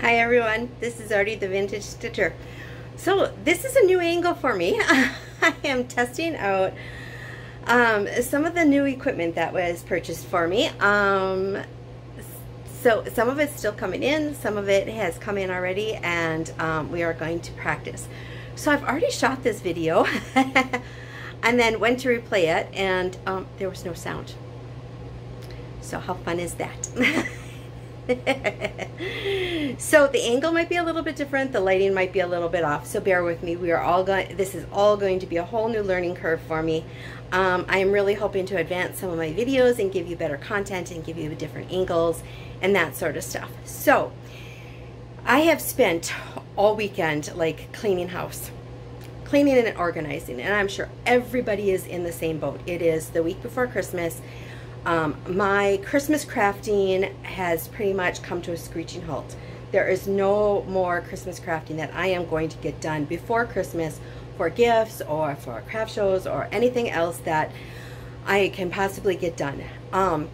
Hi everyone, this is Arttie the Vintage Stitcher. So this is a new angle for me. I am testing out um, some of the new equipment that was purchased for me. Um, so some of it's still coming in, some of it has come in already and um, we are going to practice. So I've already shot this video and then went to replay it and um, there was no sound. So how fun is that? so the angle might be a little bit different the lighting might be a little bit off so bear with me. We are all going this is all going to be a whole new learning curve for me. Um, I am really hoping to advance some of my videos and give you better content and give you different angles and that sort of stuff. So I have spent all weekend like cleaning house cleaning and organizing and I'm sure everybody is in the same boat. It is the week before Christmas um, my Christmas crafting has pretty much come to a screeching halt. There is no more Christmas crafting that I am going to get done before Christmas for gifts or for craft shows or anything else that I can possibly get done. Um,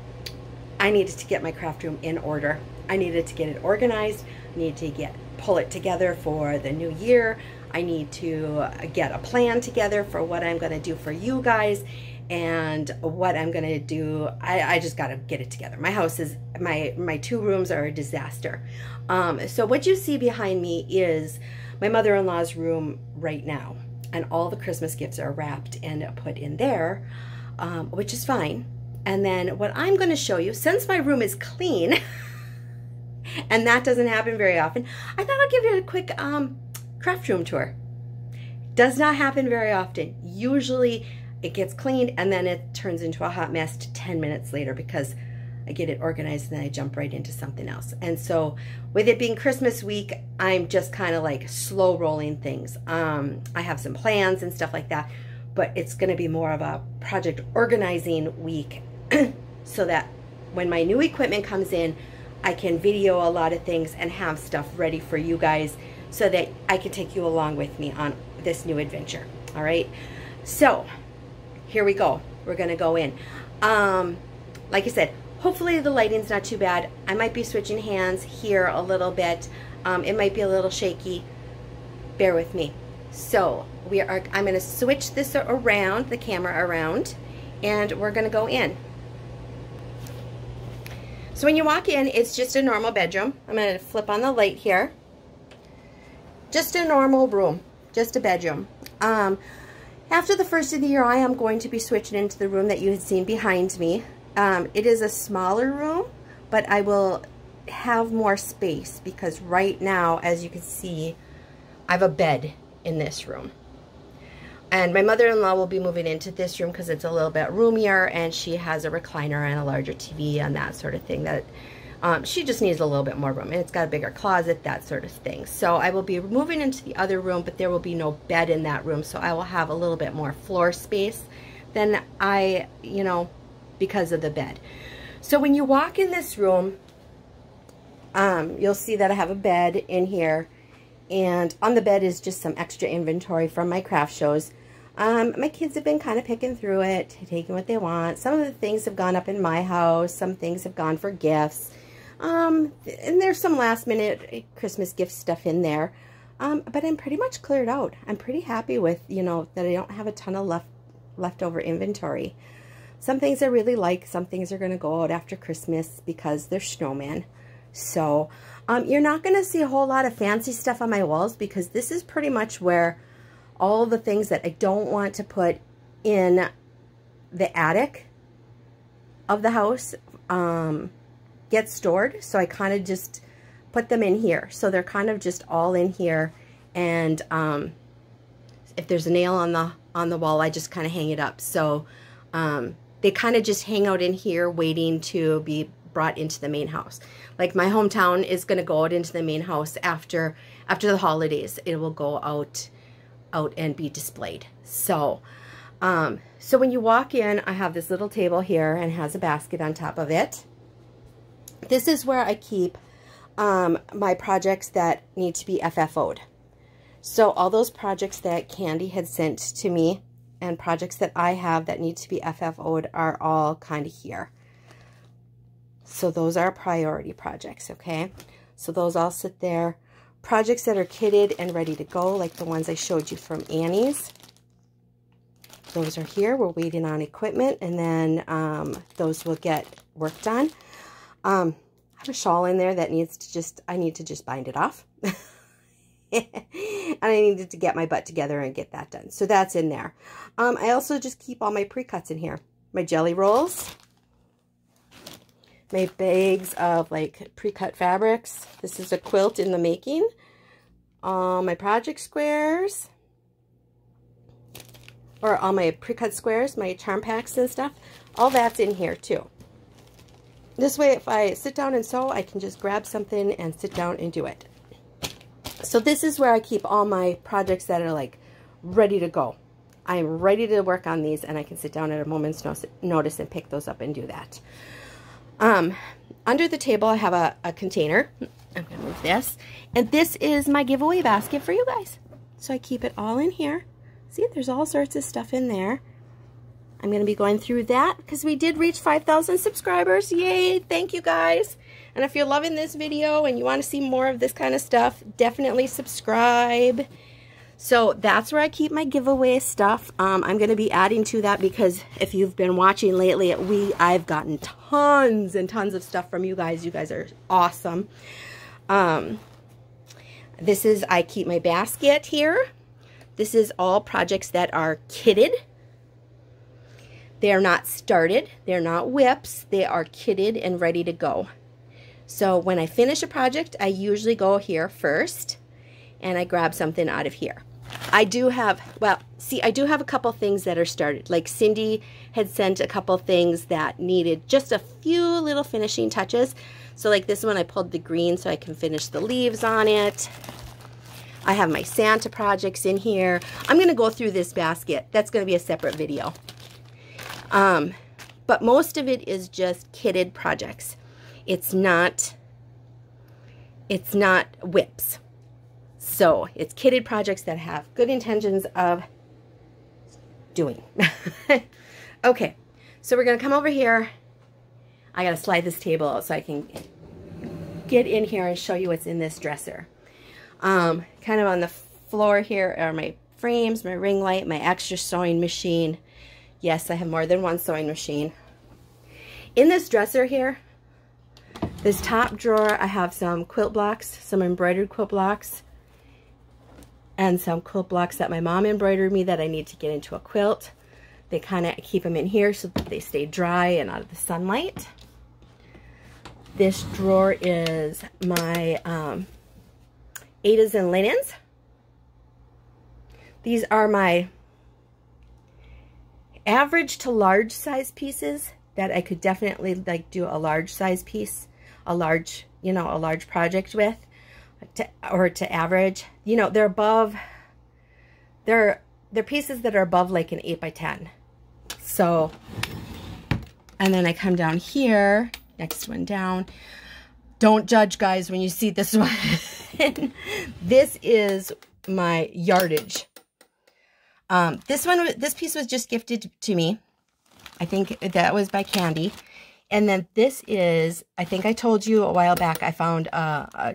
I needed to get my craft room in order. I needed to get it organized. I to get pull it together for the new year. I need to get a plan together for what I'm going to do for you guys and what I'm gonna do. I, I just gotta get it together. My house is my my two rooms are a disaster. Um, so what you see behind me is my mother-in-law's room right now, and all the Christmas gifts are wrapped and put in there, um, which is fine. And then what I'm to show you, since my room is clean, and that doesn't happen very often, I thought I'll give you a quick um, craft room tour. Does not happen very often. Usually it gets cleaned and then it turns into a hot mess 10 minutes later because I get it organized and then I jump right into something else. And so with it being Christmas week, I'm just kind of like slow rolling things. Um, I have some plans and stuff like that, but it's going to be more of a project organizing week so that when my new equipment comes in, I can video a lot of things and have stuff ready for you guys so that I can take you along with me on this new adventure. All right. So here we go. We're going to go in. Um, like I said, hopefully the lighting's not too bad. I might be switching hands here a little bit. Um, it might be a little shaky. Bear with me. So we are. I'm going to switch this around, the camera around, and we're going to go in. So when you walk in, it's just a normal bedroom. I'm going to flip on the light here. Just a normal room, just a bedroom. Um, after the first of the year, I am going to be switching into the room that you had seen behind me. Um, it is a smaller room, but I will have more space because right now, as you can see, I have a bed in this room. And my mother-in-law will be moving into this room because it's a little bit roomier and she has a recliner and a larger TV and that sort of thing that um, she just needs a little bit more room. And it's got a bigger closet, that sort of thing. So I will be moving into the other room, but there will be no bed in that room. So I will have a little bit more floor space than I, you know, because of the bed. So when you walk in this room, um, you'll see that I have a bed in here. And on the bed is just some extra inventory from my craft shows. Um, my kids have been kind of picking through it, taking what they want. Some of the things have gone up in my house. Some things have gone for gifts. Um, and there's some last minute Christmas gift stuff in there. Um, but I'm pretty much cleared out. I'm pretty happy with, you know, that I don't have a ton of left leftover inventory. Some things I really like. Some things are going to go out after Christmas because they're snowman. So, um, you're not going to see a whole lot of fancy stuff on my walls because this is pretty much where all the things that I don't want to put in the attic of the house, um, get stored. So I kind of just put them in here. So they're kind of just all in here. And um, if there's a nail on the on the wall, I just kind of hang it up. So um, they kind of just hang out in here waiting to be brought into the main house. Like my hometown is going to go out into the main house after after the holidays. It will go out out and be displayed. So um, so when you walk in, I have this little table here and has a basket on top of it. This is where I keep um, my projects that need to be FFO'd. So all those projects that Candy had sent to me and projects that I have that need to be FFO'd are all kind of here. So those are priority projects, okay? So those all sit there. Projects that are kitted and ready to go, like the ones I showed you from Annie's. Those are here. We're waiting on equipment, and then um, those will get worked on. Um, I have a shawl in there that needs to just, I need to just bind it off. and I needed to get my butt together and get that done. So that's in there. Um, I also just keep all my pre-cuts in here. My jelly rolls. My bags of like pre-cut fabrics. This is a quilt in the making. All my project squares. Or all my pre-cut squares, my charm packs and stuff. All that's in here too. This way, if I sit down and sew, I can just grab something and sit down and do it. So this is where I keep all my projects that are like ready to go. I'm ready to work on these and I can sit down at a moment's notice and pick those up and do that. Um, under the table, I have a, a container. I'm going to move this. And this is my giveaway basket for you guys. So I keep it all in here. See, there's all sorts of stuff in there. I'm going to be going through that because we did reach 5,000 subscribers. Yay! Thank you guys. And if you're loving this video and you want to see more of this kind of stuff, definitely subscribe. So that's where I keep my giveaway stuff. Um, I'm going to be adding to that because if you've been watching lately, we I've gotten tons and tons of stuff from you guys. You guys are awesome. Um, this is, I keep my basket here. This is all projects that are kitted. They're not started. They're not WIPs, They are kitted and ready to go. So when I finish a project, I usually go here first and I grab something out of here. I do have, well, see, I do have a couple things that are started. Like Cindy had sent a couple things that needed just a few little finishing touches. So like this one, I pulled the green so I can finish the leaves on it. I have my Santa projects in here. I'm going to go through this basket. That's going to be a separate video. Um, but most of it is just kitted projects. It's not, it's not WIPs. So it's kitted projects that have good intentions of doing. okay, so we're to come over here. I got to slide this table out so I can get in here and show you what's in this dresser. Um, kind of on the floor here are my frames, my ring light, my extra sewing machine. Yes, I have more than one sewing machine. In this dresser here, this top drawer, I have some quilt blocks, some embroidered quilt blocks, and some quilt blocks that my mom embroidered me that I need to get into a quilt. They kind of keep them in here so that they stay dry and out of the sunlight. This drawer is my um, Aidas and linens. These are my average to large size pieces that I could definitely like do a large size piece a large, you know, a large project with, to, or to average. You know, they're above, they're, they're pieces that are above like an 8 by 10 So, and then I come down here, next one down. Don't judge, guys, when you see this one. this is my yardage. Um, this one, this piece was just gifted to me. I think that was by Candy. And then this is, I think I told you a while back, I found a, a,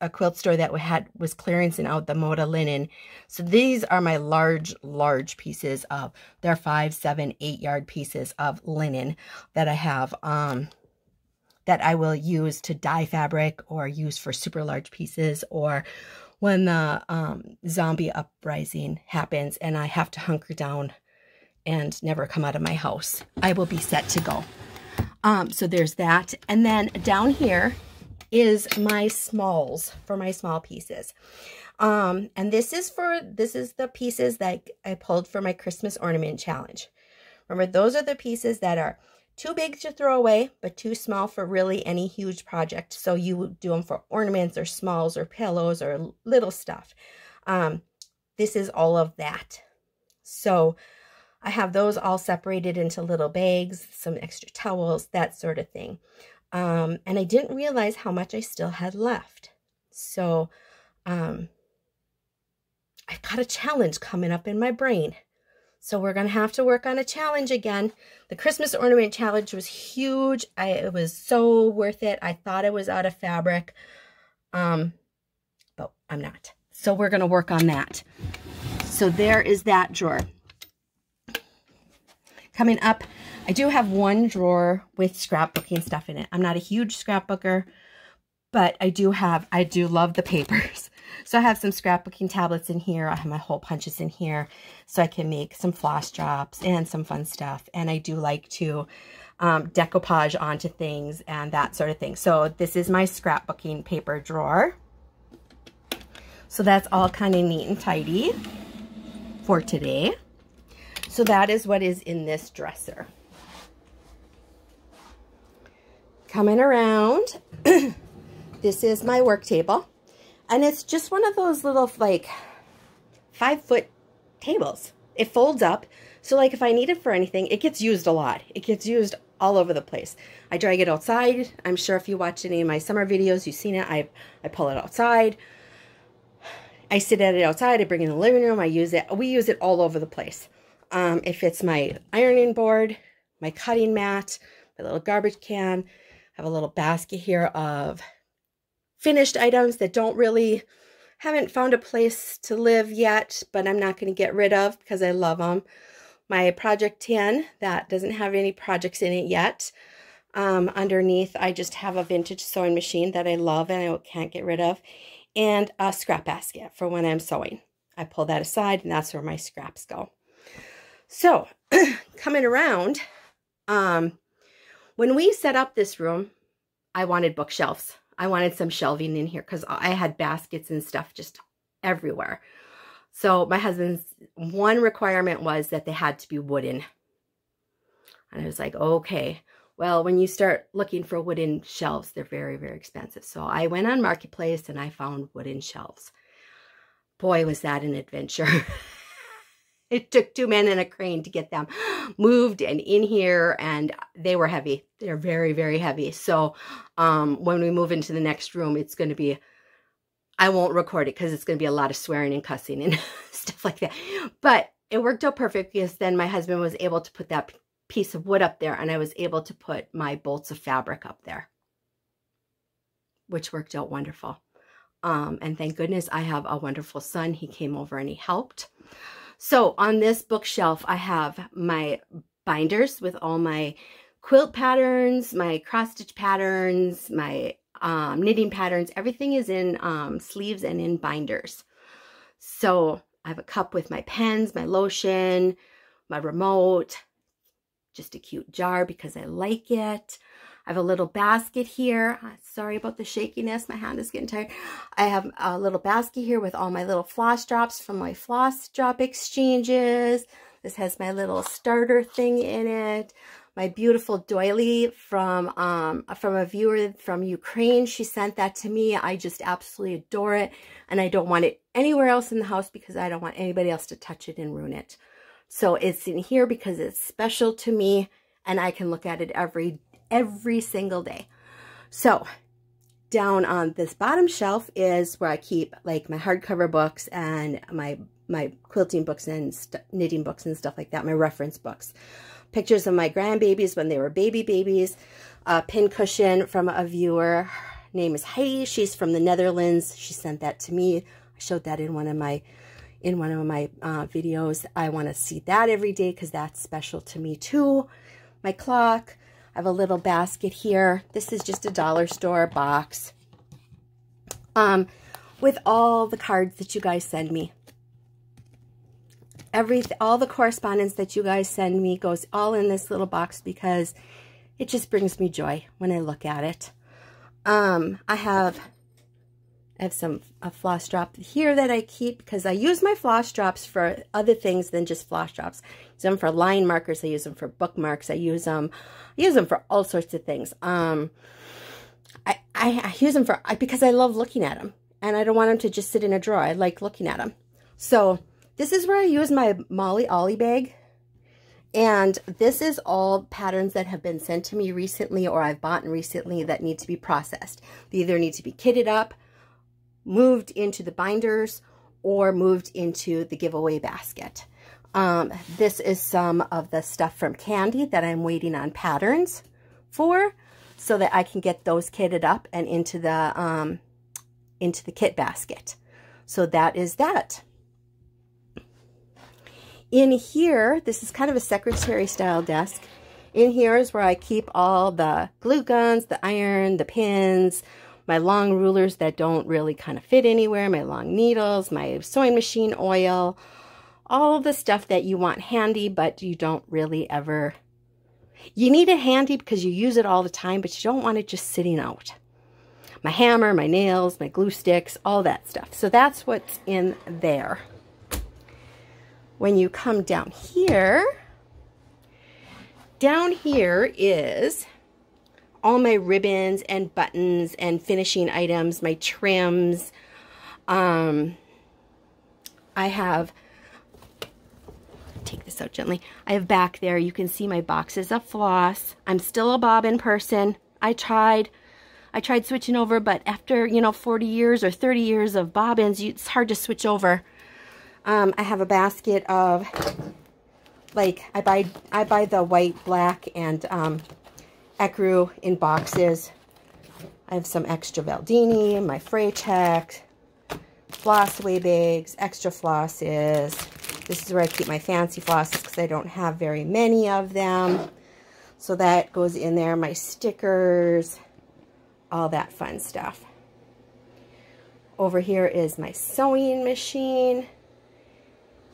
a quilt store that had was clearancing out the Moda linen. So these are my large, large pieces of, they're five, seven, eight yard pieces of linen that I have, um, that I will use to dye fabric or use for super large pieces or when the um, zombie uprising happens and I have to hunker down and never come out of my house, I will be set to go. Um, so there's that. And then down here is my smalls for my small pieces. Um, and this is for, this is the pieces that I pulled for my Christmas ornament challenge. Remember, those are the pieces that are too big to throw away, but too small for really any huge project. So you do them for ornaments or smalls or pillows or little stuff. Um, this is all of that. So I have those all separated into little bags, some extra towels, that sort of thing. Um, and I didn't realize how much I still had left. So um, I've got a challenge coming up in my brain. So we're going to have to work on a challenge again. The Christmas ornament challenge was huge. I, it was so worth it. I thought it was out of fabric. Um, but I'm not. So we're going to work on that. So there is that drawer. Coming up, I do have one drawer with scrapbooking stuff in it. I'm not a huge scrapbooker, but I do have, I do love the papers. So I have some scrapbooking tablets in here. I have my hole punches in here so I can make some floss drops and some fun stuff. And I do like to um, decoupage onto things and that sort of thing. So this is my scrapbooking paper drawer. So that's all kind of neat and tidy for today. So that is what is in this dresser. Coming around, this is my work table. And it's just one of those little like five foot tables. It folds up. So like if I need it for anything, it gets used a lot. It gets used all over the place. I drag it outside. I'm sure if you watch any of my summer videos, you've seen it. I, I pull it outside. I sit at it outside. I bring it in the living room. I use it. We use it all over the place. Um, if it's my ironing board, my cutting mat, my little garbage can. I have a little basket here of finished items that don't really, haven't found a place to live yet, but I'm not going to get rid of because I love them. My Project 10, that doesn't have any projects in it yet. Um, underneath, I just have a vintage sewing machine that I love and I can't get rid of and a scrap basket for when I'm sewing. I pull that aside and that's where my scraps go. So coming around, um, when we set up this room, I wanted bookshelves. I wanted some shelving in here because I had baskets and stuff just everywhere. So my husband's one requirement was that they had to be wooden. And I was like, okay. Well, when you start looking for wooden shelves, they're very, very expensive. So I went on Marketplace and I found wooden shelves. Boy, was that an adventure. it took two men and a crane to get them moved and in here and they were heavy. They're very, very heavy. So um, when we move into the next room, it's going to be, I won't record it because it's going to be a lot of swearing and cussing and stuff like that. But it worked out perfect because then my husband was able to put that piece of wood up there and I was able to put my bolts of fabric up there, which worked out wonderful. Um, and thank goodness I have a wonderful son. He came over and he helped. So on this bookshelf, I have my binders with all my quilt patterns, my cross stitch patterns, my um, knitting patterns. Everything is in um, sleeves and in binders. So I have a cup with my pens, my lotion, my remote, just a cute jar because I like it. I have a little basket here. Uh, sorry about the shakiness. My hand is getting tired. I have a little basket here with all my little floss drops from my floss drop exchanges. This has my little starter thing in it. My beautiful doily from um, from a viewer from Ukraine. She sent that to me. I just absolutely adore it. And I don't want it anywhere else in the house because I don't want anybody else to touch it and ruin it. So it's in here because it's special to me and I can look at it every, every single day. So down on this bottom shelf is where I keep like my hardcover books and my my quilting books and knitting books and stuff like that, my reference books. Pictures of my grandbabies when they were baby babies. A pin cushion from a viewer. Her name is Heidi. She's from the Netherlands. She sent that to me. I showed that in one of my in one of my uh, videos. I want to see that every day because that's special to me too. My clock. I have a little basket here. This is just a dollar store box um, with all the cards that you guys send me. Every, all the correspondence that you guys send me goes all in this little box because it just brings me joy when I look at it. Um, I have I have some a floss drop here that I keep because I use my floss drops for other things than just floss drops. I use them for line markers. I use them for bookmarks. I use them, I use them for all sorts of things. Um, I, I, I use them for because I love looking at them and I don't want them to just sit in a drawer. I like looking at them. So this is where I use my Molly Ollie bag. And this is all patterns that have been sent to me recently or I've bought recently that need to be processed. They either need to be kitted up, moved into the binders or moved into the giveaway basket. Um, this is some of the stuff from Candy that I'm waiting on patterns for so that I can get those kitted up and into the um, into the kit basket. So that is that. In here, this is kind of a secretary style desk. In here is where I keep all the glue guns, the iron, the pins, my long rulers that don't really kind of fit anywhere, my long needles, my sewing machine oil, all the stuff that you want handy, but you don't really ever, you need it handy because you use it all the time, but you don't want it just sitting out. My hammer, my nails, my glue sticks, all that stuff. So that's what's in there. When you come down here, down here is all my ribbons and buttons and finishing items, my trims. Um, I have, take this out gently. I have back there, you can see my boxes of floss. I'm still a bobbin person. I tried, I tried switching over, but after, you know, 40 years or 30 years of bobbins, it's hard to switch over. Um, I have a basket of, like, I buy, I buy the white, black, and um, Ecru in boxes. I have some extra Valdani, my Fraycheck, floss way bags, extra flosses. This is where I keep my fancy flosses because I don't have very many of them. So that goes in there, my stickers, all that fun stuff. Over here is my sewing machine,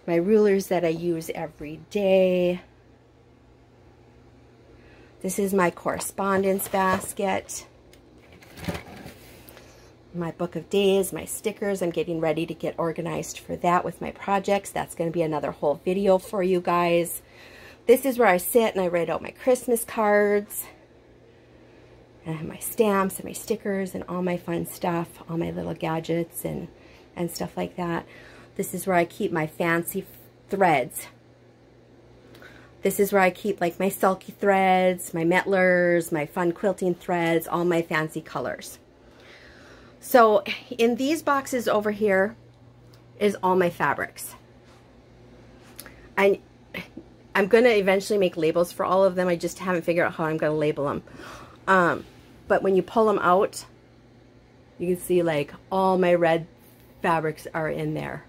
my rulers that I use every day, this is my correspondence basket. My book of days, my stickers. I'm getting ready to get organized for that with my projects. That's going to be another whole video for you guys. This is where I sit and I write out my Christmas cards. And I have my stamps and my stickers and all my fun stuff, all my little gadgets and, and stuff like that. This is where I keep my fancy threads this is where I keep like my Sulky threads, my Mettlers, my fun quilting threads, all my fancy colors. So in these boxes over here is all my fabrics. And I'm going to eventually make labels for all of them. I just haven't figured out how I'm going to label them. Um, but when you pull them out, you can see like all my red fabrics are in there.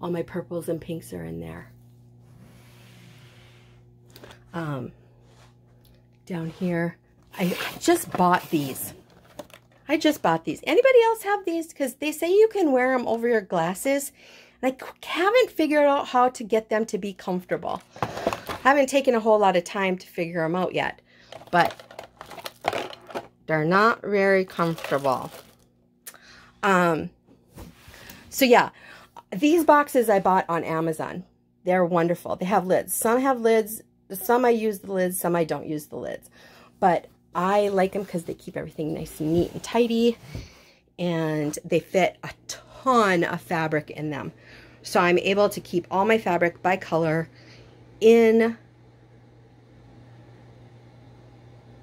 All my purples and pinks are in there. Um, down here, I just bought these. I just bought these. Anybody else have these? Because they say you can wear them over your glasses. And I haven't figured out how to get them to be comfortable. I haven't taken a whole lot of time to figure them out yet. But they're not very comfortable. Um, so yeah, these boxes I bought on Amazon. They're wonderful. They have lids. Some have lids. Some I use the lids. Some I don't use the lids. But I like them because they keep everything nice and neat and tidy. And they fit a ton of fabric in them. So I'm able to keep all my fabric by color in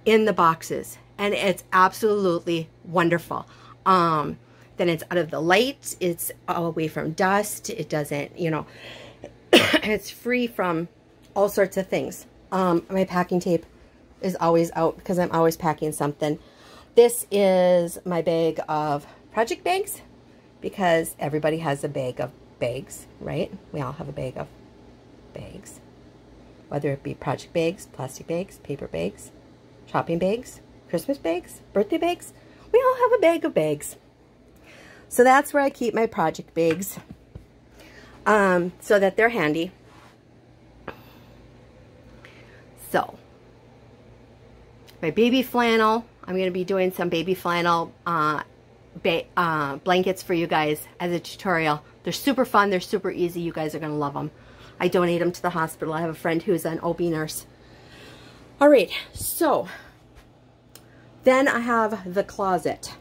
in the boxes and it's absolutely wonderful um then it's out of the light. It's all away from dust. It doesn't, you know, it's free from all sorts of things. Um, my packing tape is always out because I'm always packing something. This is my bag of project bags because everybody has a bag of bags, right? We all have a bag of bags. Whether it be project bags, plastic bags, paper bags, shopping bags, Christmas bags, birthday bags. We all have a bag of bags. So that's where I keep my project bags um, so that they're handy. So, my baby flannel. I'm going to be doing some baby flannel uh, ba uh, blankets for you guys as a tutorial. They're super fun. They're super easy. You guys are going to love them. I donate them to the hospital. I have a friend who's an OB nurse. All right, so then I have the closet.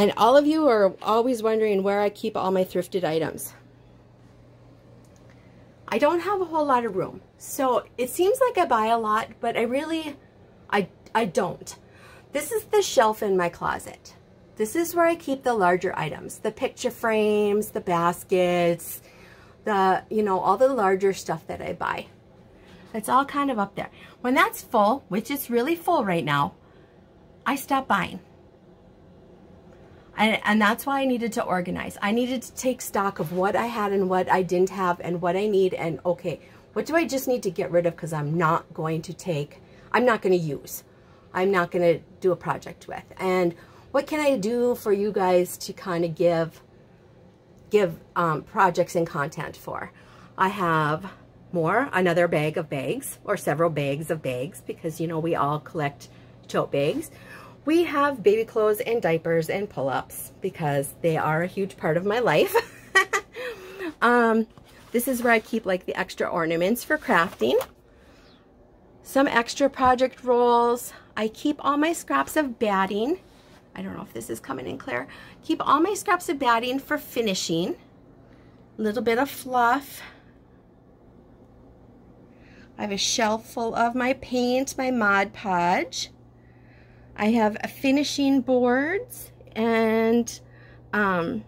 And all of you are always wondering where I keep all my thrifted items. I don't have a whole lot of room. So it seems like I buy a lot, but I really, I, I don't. This is the shelf in my closet. This is where I keep the larger items, the picture frames, the baskets, the, you know, all the larger stuff that I buy. It's all kind of up there. When that's full, which is really full right now, I stop buying. And, and that's why I needed to organize. I needed to take stock of what I had and what I didn't have and what I need. And okay, what do I just need to get rid of because I'm not going to take, I'm not going to use. I'm not going to do a project with. And what can I do for you guys to kind of give give um, projects and content for? I have more, another bag of bags or several bags of bags because, you know, we all collect tote bags. We have baby clothes and diapers and pull-ups because they are a huge part of my life. um, this is where I keep like the extra ornaments for crafting. Some extra project rolls. I keep all my scraps of batting. I don't know if this is coming in clear. Keep all my scraps of batting for finishing. A little bit of fluff. I have a shelf full of my paint, my Mod Podge. I have finishing boards and um,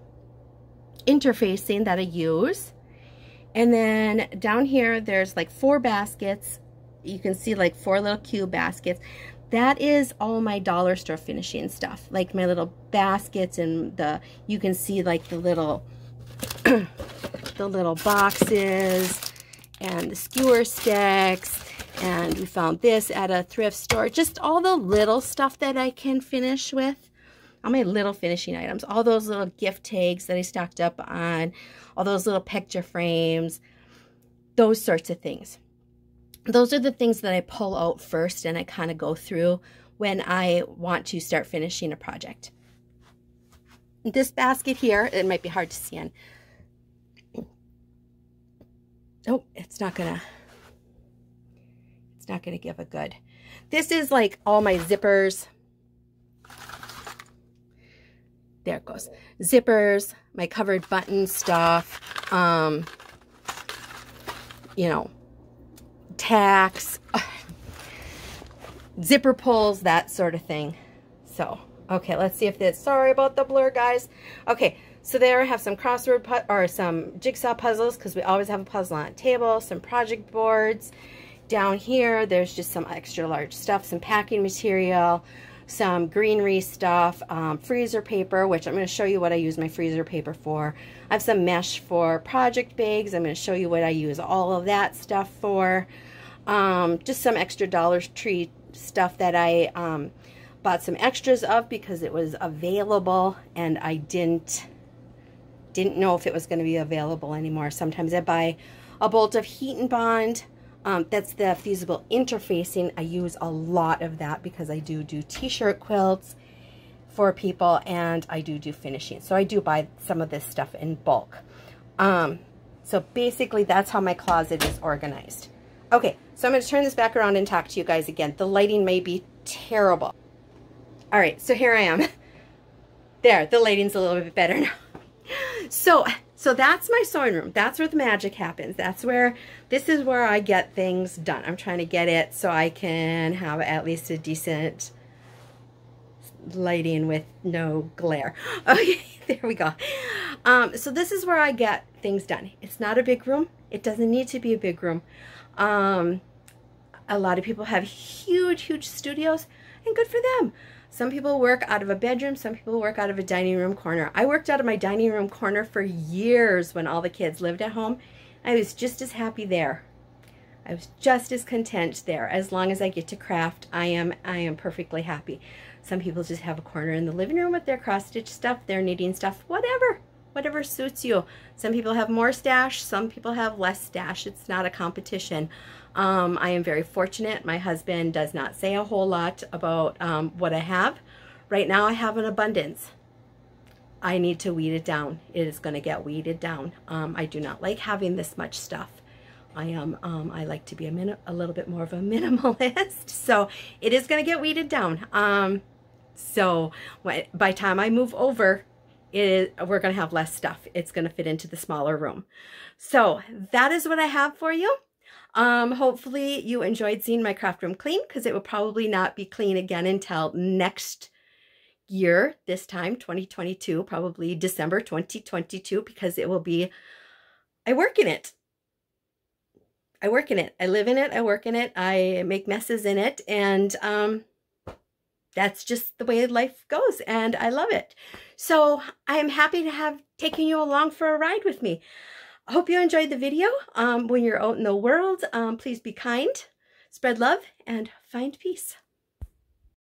interfacing that I use. And then down here, there's like four baskets. You can see like four little cube baskets. That is all my dollar store finishing stuff. Like my little baskets and the, you can see like the little, the little boxes and the skewer sticks. And we found this at a thrift store. Just all the little stuff that I can finish with. All my little finishing items. All those little gift tags that I stocked up on. All those little picture frames. Those sorts of things. Those are the things that I pull out first and I kind of go through when I want to start finishing a project. This basket here, it might be hard to see on oh, it's not gonna, it's not gonna give a good. This is like all my zippers. There it goes. Zippers, my covered button stuff, um, you know, tacks, zipper pulls, that sort of thing. So, okay, let's see if this, sorry about the blur, guys. Okay, so there I have some crossword or some jigsaw puzzles because we always have a puzzle on the table, some project boards. Down here, there's just some extra large stuff, some packing material, some greenery stuff, um, freezer paper, which I'm going to show you what I use my freezer paper for. I have some mesh for project bags. I'm going to show you what I use all of that stuff for. Um, just some extra Dollar Tree stuff that I um, bought some extras of because it was available and I didn't didn't know if it was going to be available anymore. Sometimes I buy a bolt of Heat and Bond. Um, that's the fusible interfacing. I use a lot of that because I do do t-shirt quilts for people and I do do finishing. So I do buy some of this stuff in bulk. Um, so basically that's how my closet is organized. Okay, so I'm going to turn this back around and talk to you guys again. The lighting may be terrible. All right, so here I am. There, the lighting's a little bit better now. So, so that's my sewing room. That's where the magic happens. That's where, this is where I get things done. I'm trying to get it so I can have at least a decent lighting with no glare. Okay, there we go. Um, so this is where I get things done. It's not a big room. It doesn't need to be a big room. Um, a lot of people have huge, huge studios, and good for them. Some people work out of a bedroom, some people work out of a dining room corner. I worked out of my dining room corner for years when all the kids lived at home. I was just as happy there. I was just as content there. As long as I get to craft, I am I am perfectly happy. Some people just have a corner in the living room with their cross-stitch stuff, their knitting stuff, whatever. Whatever suits you. Some people have more stash, some people have less stash. It's not a competition. Um, I am very fortunate. My husband does not say a whole lot about um, what I have. Right now I have an abundance. I need to weed it down. It is going to get weeded down. Um, I do not like having this much stuff. I am, um, I like to be a, a little bit more of a minimalist. So it is going to get weeded down. Um, so when, by time I move over, it, we're going to have less stuff. It's going to fit into the smaller room. So that is what I have for you. Um, hopefully you enjoyed seeing my craft room clean because it will probably not be clean again until next year, this time, 2022, probably December 2022, because it will be, I work in it. I work in it. I live in it. I work in it. I make messes in it. And um, that's just the way life goes. And I love it. So I am happy to have taken you along for a ride with me. I hope you enjoyed the video. Um, when you're out in the world, um, please be kind, spread love, and find peace.